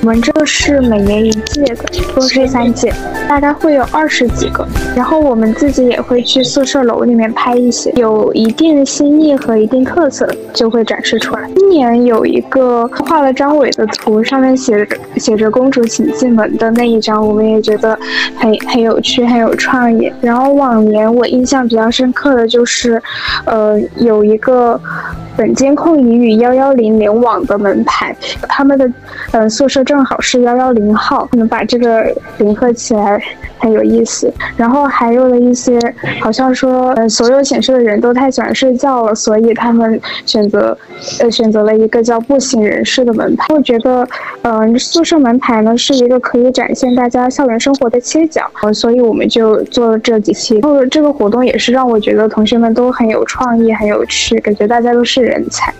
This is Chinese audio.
我们这个是每年一届的，都是三届，大概会有二十几个。然后我们自己也会去宿舍楼里面拍一些有一定新意和一定特色，就会展示出来。今年有一个画了张伟的图，上面写着写着“公主请进门”的那一张，我们也觉得很很有趣，很有创意。然后往年我印象比较深刻的就是，呃，有一个。本监控已与幺幺零联网的门牌，他们的嗯宿舍正好是幺幺零号，能把这个联合起来很有意思。然后还有了一些，好像说呃所有显示的人都太喜欢睡觉了，所以他们选择呃选择了一个叫不省人事的门牌。我觉得嗯宿舍门牌呢是一个可以展现大家校园生活的切角，所以我们就做了这几期。然后这个活动也是让我觉得同学们都很有创意，很有趣，感觉大家都是。人才。